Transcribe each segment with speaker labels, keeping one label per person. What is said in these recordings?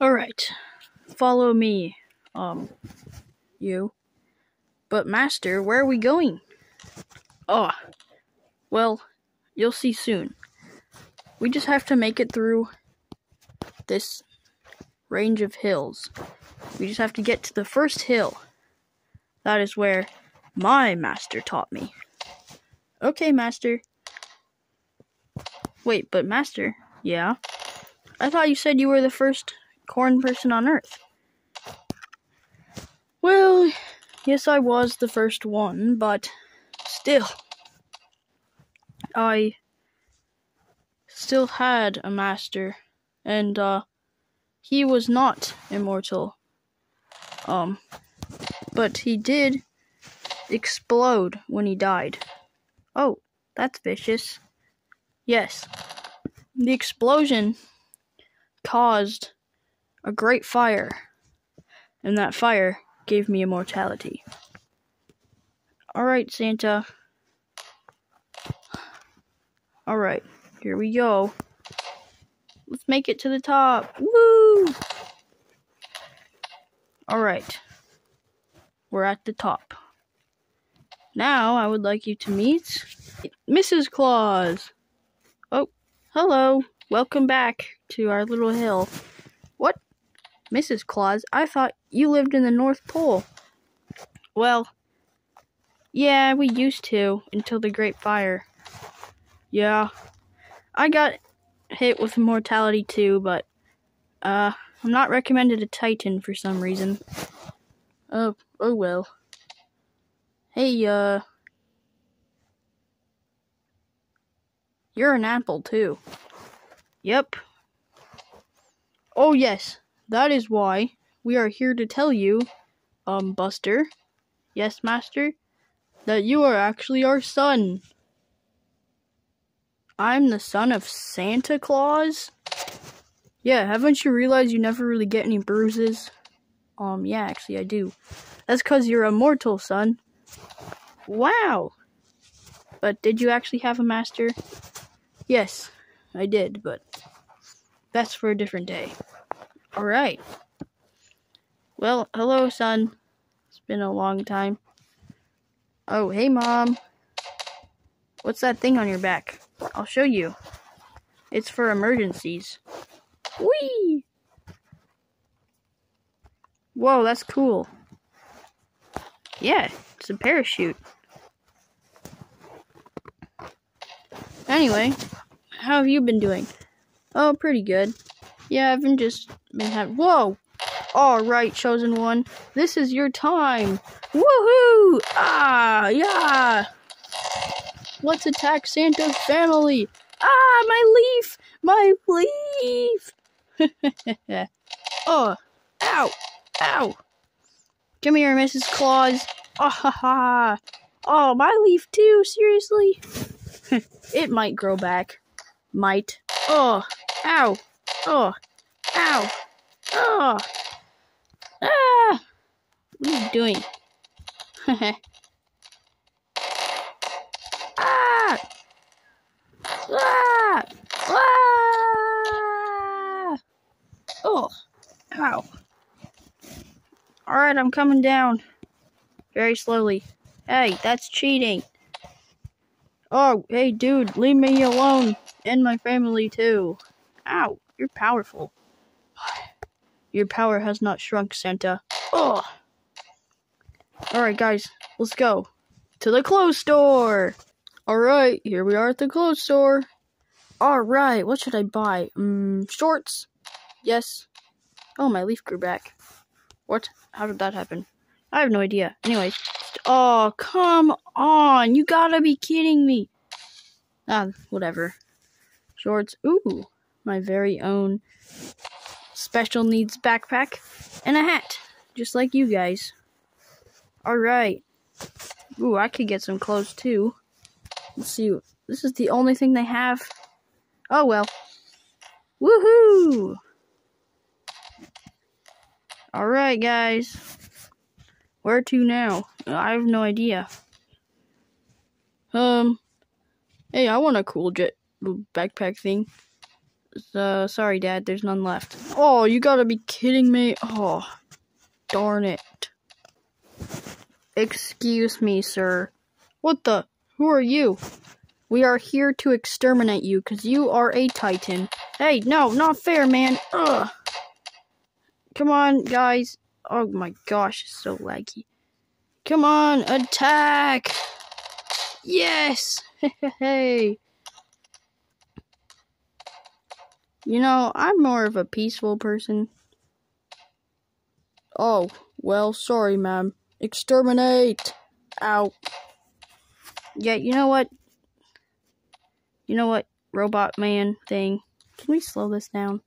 Speaker 1: Alright. Follow me. Um, you. But, Master, where are we going? Oh, well, you'll see soon. We just have to make it through this range of hills. We just have to get to the first hill. That is where my master taught me. Okay, master. Wait, but master, yeah? I thought you said you were the first corn person on Earth. Well, yes, I was the first one, but still, I still had a master, and, uh, he was not immortal. Um, but he did explode when he died. Oh, that's vicious. Yes. The explosion caused a great fire, and that fire gave me immortality. Alright, Santa. Alright, here we go. Let's make it to the top. Woo! Alright. We're at the top. Now, I would like you to meet Mrs. Claus. Oh, hello. Welcome back to our little hill. Mrs. Claus? I thought you lived in the North Pole. Well, yeah, we used to until the Great Fire. Yeah. I got hit with mortality too, but uh I'm not recommended a Titan for some reason. Oh, oh well. Hey, uh You're an apple too. Yep. Oh yes, that is why we are here to tell you, um, Buster. Yes, Master? That you are actually our son. I'm the son of Santa Claus? Yeah, haven't you realized you never really get any bruises? Um, yeah, actually, I do. That's because you're a mortal, son. Wow! But did you actually have a master? Yes, I did, but that's for a different day. Alright. Well, hello, son. It's been a long time. Oh, hey, mom. What's that thing on your back? I'll show you. It's for emergencies. Whee! Whoa, that's cool. Yeah, it's a parachute. Anyway, how have you been doing? Oh, pretty good. Yeah, I've been just been having. Whoa! All right, chosen one. This is your time. Woohoo! Ah, yeah. Let's attack Santa's family. Ah, my leaf! My leaf! oh, ow, ow. Come here, Mrs. Claus. Ah ha ha. Oh, my leaf too, seriously? it might grow back. Might. Oh, ow. Oh, ow. Oh. Ah! What are you doing? ah! Ah! Ah! Oh, ow. Alright, I'm coming down. Very slowly. Hey, that's cheating. Oh, hey, dude, leave me alone. And my family, too. Ow, you're powerful. Your power has not shrunk, Santa. Oh. Alright, guys, let's go. To the clothes store! Alright, here we are at the clothes store. Alright, what should I buy? Um, shorts? Yes. Oh, my leaf grew back. What? How did that happen? I have no idea. Anyway. Oh, come on. You gotta be kidding me. Ah, whatever. Shorts. Ooh, my very own special needs backpack and a hat. Just like you guys. Alright. Ooh, I could get some clothes too. Let's see. This is the only thing they have. Oh well. Woohoo! Alright, guys. Where to now? I have no idea. Um. Hey, I want a cool jet backpack thing. Uh, sorry, Dad, there's none left. Oh, you gotta be kidding me. Oh, darn it. Excuse me, sir. What the? Who are you? We are here to exterminate you because you are a titan. Hey, no, not fair, man. Ugh. Come on, guys. Oh my gosh, it's so laggy. Come on, attack! Yes! hey! You know, I'm more of a peaceful person. Oh, well, sorry, ma'am. Exterminate! Ow. Yeah, you know what? You know what, robot man thing? Can we slow this down?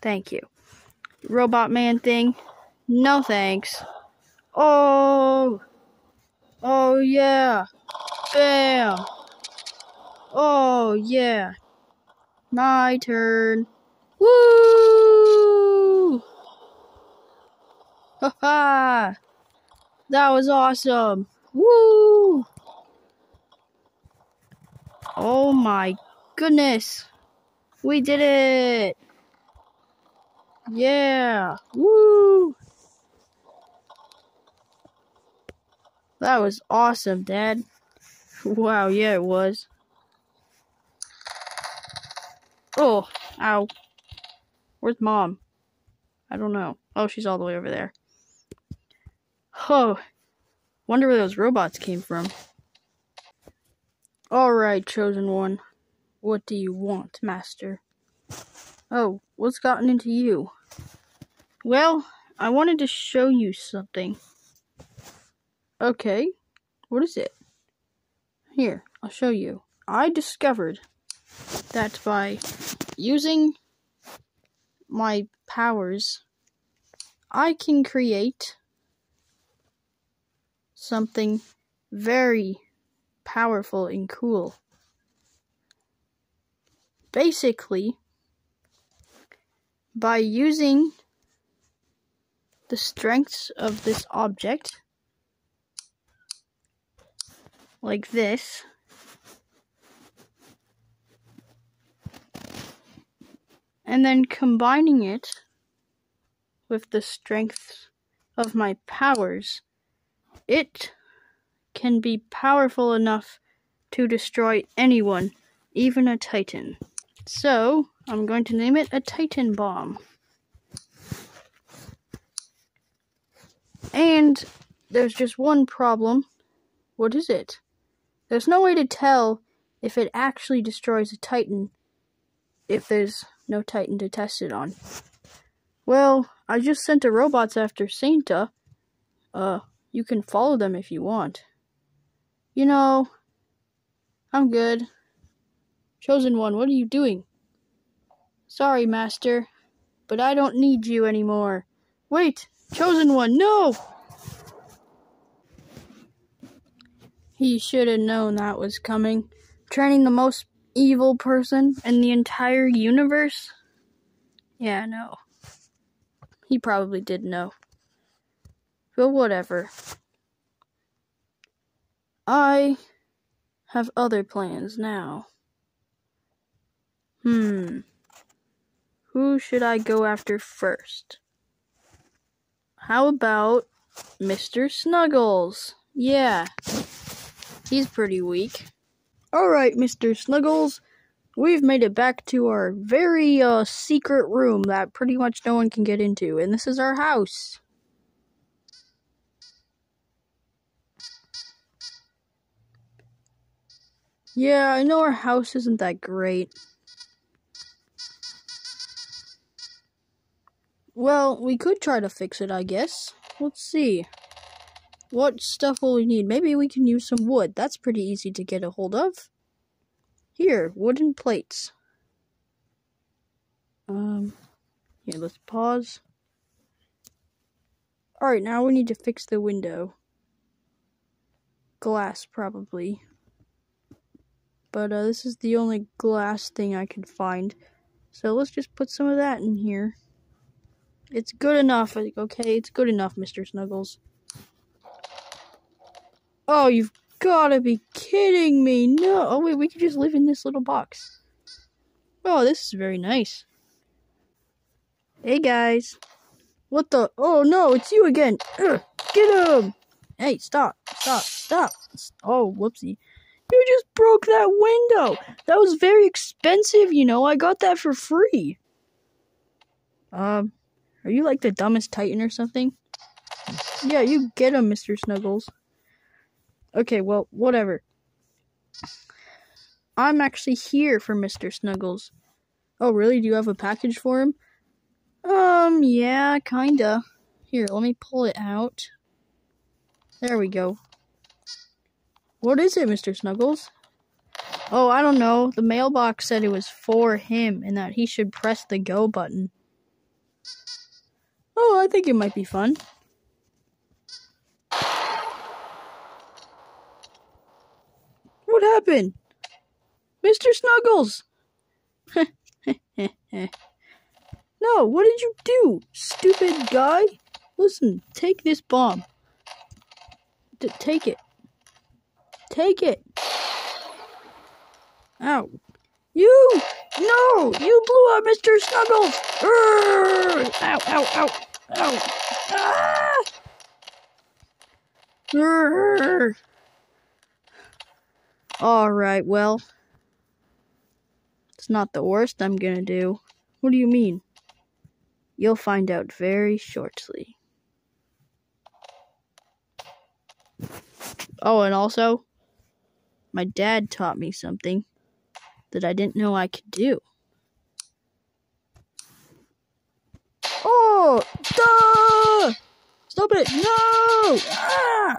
Speaker 1: Thank you. Robot man thing? No thanks. Oh! Oh yeah! Bam! Oh yeah! My turn. Woo! Ha ha! That was awesome! Woo! Oh my goodness. We did it. Yeah. Woo. That was awesome, Dad. Wow, yeah, it was. Oh, ow. Where's Mom? I don't know. Oh, she's all the way over there. Oh, wonder where those robots came from. Alright, chosen one. What do you want, master? Oh, what's gotten into you? Well, I wanted to show you something. Okay, what is it? Here, I'll show you. I discovered that by using my powers, I can create something very powerful and cool. Basically, by using the strengths of this object, like this, and then combining it with the strength of my powers, it can be powerful enough to destroy anyone, even a Titan. So, I'm going to name it a Titan Bomb. And there's just one problem. What is it? There's no way to tell if it actually destroys a Titan if there's no Titan to test it on. Well, I just sent the robots after Santa. Uh, you can follow them if you want. You know, I'm good. Chosen One, what are you doing? Sorry, Master, but I don't need you anymore. Wait, Chosen One, no! He should have known that was coming. Training the most evil person in the entire universe? Yeah, no. He probably did know. But whatever. I have other plans now. Hmm. Who should I go after first? How about Mr. Snuggles? Yeah. He's pretty weak. Alright, Mr. Snuggles. We've made it back to our very uh, secret room that pretty much no one can get into, and this is our house. Yeah, I know our house isn't that great. Well, we could try to fix it, I guess. Let's see. What stuff will we need? Maybe we can use some wood. That's pretty easy to get a hold of. Here, wooden plates. Um, here, let's pause. Alright, now we need to fix the window. Glass, probably. But uh, this is the only glass thing I can find. So let's just put some of that in here. It's good enough, okay? It's good enough, Mr. Snuggles. Oh, you've gotta be kidding me. No. Oh, wait, we can just live in this little box. Oh, this is very nice. Hey guys. What the? Oh no, it's you again. Ugh, get him. Hey, stop, stop, stop. Oh, whoopsie. You just broke that window. That was very expensive, you know. I got that for free. Um, are you like the dumbest Titan or something? Yeah, you get him, Mr. Snuggles. Okay, well, whatever. I'm actually here for Mr. Snuggles. Oh, really? Do you have a package for him? Um, yeah, kinda. Here, let me pull it out. There we go. What is it, Mr. Snuggles? Oh, I don't know. The mailbox said it was for him and that he should press the go button. Oh, I think it might be fun. What happened? Mr. Snuggles! no, what did you do, stupid guy? Listen, take this bomb. D take it. Take it. Ow. You! No! You blew up Mr. Snuggles! Urgh! Ow, ow, ow, ow. Ah! Urgh! Alright, well. It's not the worst I'm gonna do. What do you mean? You'll find out very shortly. Oh, and also, my dad taught me something that I didn't know I could do. Oh! Duh! Stop it! No! Ah!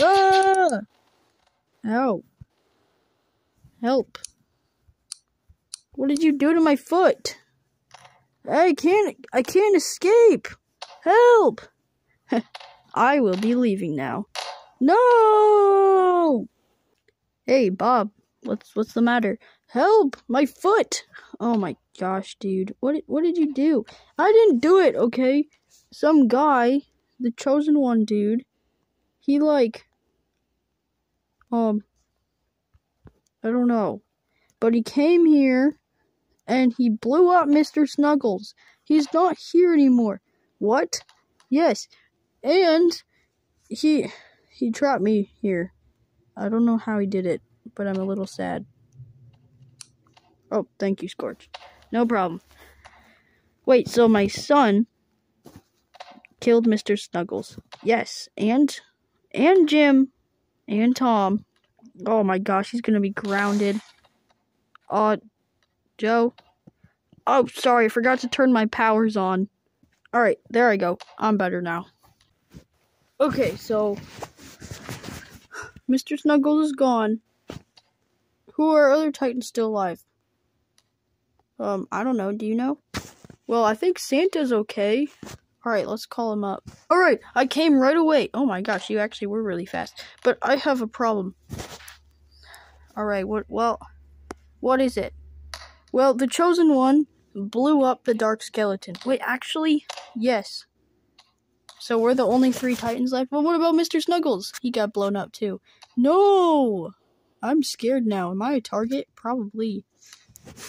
Speaker 1: Ah! Ow. Help. What did you do to my foot? I can't I can't escape. Help. I will be leaving now. No! Hey, Bob, what's what's the matter? Help! My foot! Oh my gosh, dude. What what did you do? I didn't do it, okay? Some guy, the chosen one dude, he like um I don't know. But he came here and he blew up Mr. Snuggles. He's not here anymore. What? Yes. And he he trapped me here. I don't know how he did it, but I'm a little sad. Oh, thank you, Scorch. No problem. Wait, so my son killed Mr. Snuggles. Yes, and and Jim and Tom. Oh my gosh, he's gonna be grounded. Uh Joe. Oh, sorry, I forgot to turn my powers on. Alright, there I go. I'm better now. Okay, so Mr. Snuggles is gone. Who are other Titans still alive? Um, I don't know. Do you know? Well, I think Santa's okay. Alright, let's call him up. Alright, I came right away. Oh my gosh, you actually were really fast. But I have a problem. Alright, what, well, what is it? Well, the Chosen One blew up the Dark Skeleton. Wait, actually, yes. So we're the only three Titans left. But what about Mr. Snuggles? He got blown up too. No! I'm scared now. Am I a target? Probably.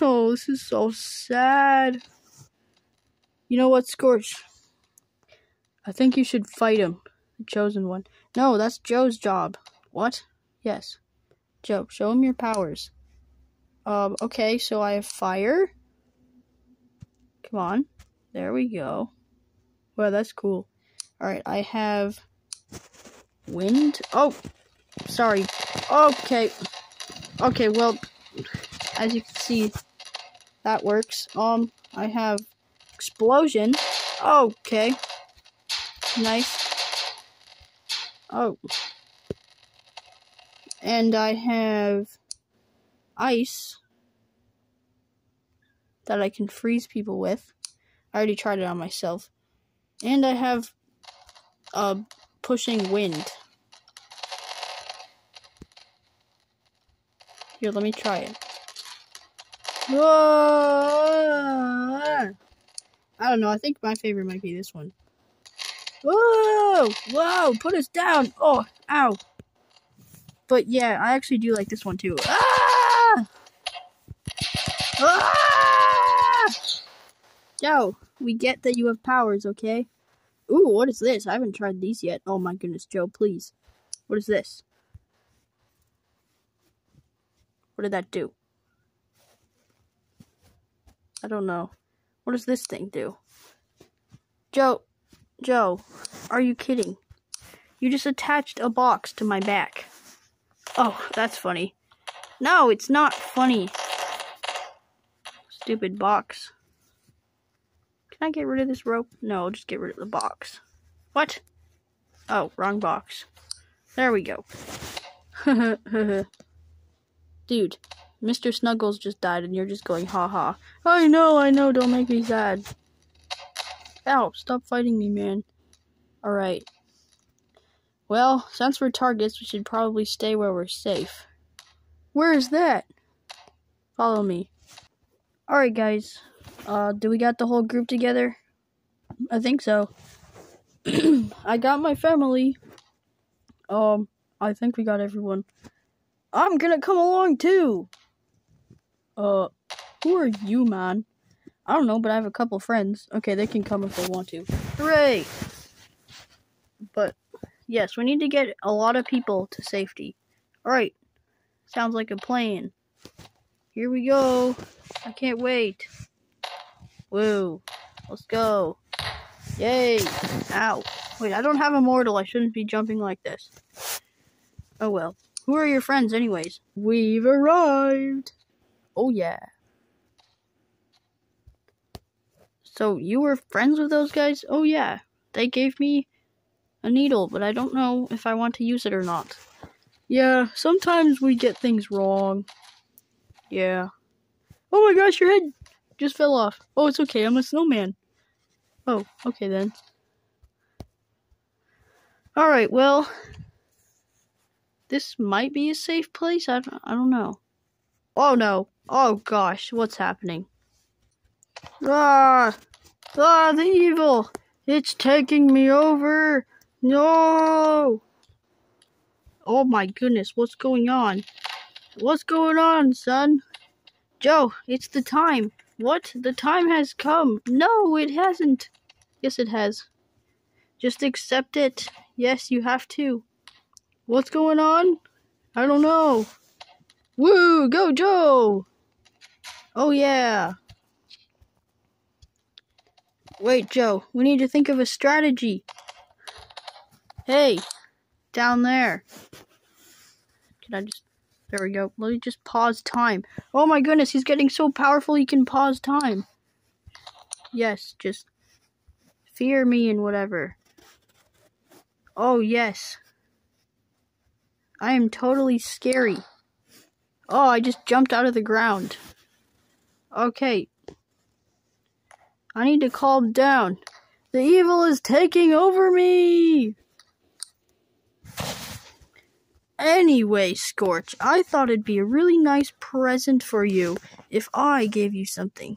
Speaker 1: Oh, this is so sad. You know what, Scorch? I think you should fight him. The chosen one. No, that's Joe's job. What? Yes. Joe, show him your powers. Um, okay, so I have fire. Come on. There we go. Well, that's cool. Alright, I have wind. Oh, sorry. Okay. Okay, well, as you can see, that works. Um, I have explosion. Okay. Nice. Oh. And I have ice that I can freeze people with. I already tried it on myself. And I have uh, pushing wind. Here, let me try it. Whoa! I don't know. I think my favorite might be this one. Whoa! Whoa! Put us down! Oh, ow! But yeah, I actually do like this one too. Ah! Ah! Joe, we get that you have powers, okay? Ooh, what is this? I haven't tried these yet. Oh my goodness, Joe, please. What is this? What did that do? I don't know. What does this thing do? Joe, Joe, are you kidding? You just attached a box to my back. Oh, that's funny. No, it's not funny. Stupid box. Can I get rid of this rope? No, just get rid of the box. What? Oh, wrong box. There we go. Dude, Mr. Snuggles just died and you're just going ha ha. I know, I know, don't make me sad. Ow, stop fighting me, man. Alright. Well, since we're targets, we should probably stay where we're safe. Where is that? Follow me. Alright, guys. Uh, do we got the whole group together? I think so. I got my family. Um, I think we got everyone. I'm gonna come along too. Uh, who are you, man? I don't know, but I have a couple friends. Okay, they can come if they want to. Hooray! But, yes, we need to get a lot of people to safety. Alright, sounds like a plan. Here we go. I can't wait. Woo. Let's go. Yay. Ow. Wait, I don't have immortal. I shouldn't be jumping like this. Oh well. Who are your friends, anyways? We've arrived. Oh, yeah. So, you were friends with those guys? Oh, yeah. They gave me a needle, but I don't know if I want to use it or not. Yeah, sometimes we get things wrong. Yeah. Oh my gosh, your head just fell off. Oh, it's okay. I'm a snowman. Oh, okay then. Alright, well. This might be a safe place. I don't, I don't know. Oh no. Oh gosh, what's happening? Ah! Ah, the evil! It's taking me over! No! Oh my goodness, what's going on? What's going on, son? Joe, it's the time. What? The time has come. No, it hasn't. Yes, it has. Just accept it. Yes, you have to. What's going on? I don't know. Woo! Go, Joe! Oh, yeah. Wait, Joe. We need to think of a strategy. Hey, down there. Can I just there we go. Let me just pause time. Oh my goodness, he's getting so powerful he can pause time. Yes, just fear me and whatever. Oh, yes. I am totally scary. Oh, I just jumped out of the ground. Okay. I need to calm down. The evil is taking over me! Anyway, Scorch, I thought it'd be a really nice present for you if I gave you something.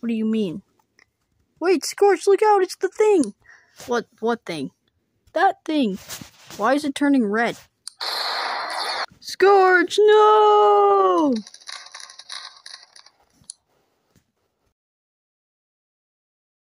Speaker 1: What do you mean? Wait, Scorch, look out, it's the thing! What, what thing? That thing! Why is it turning red? Scorch, no!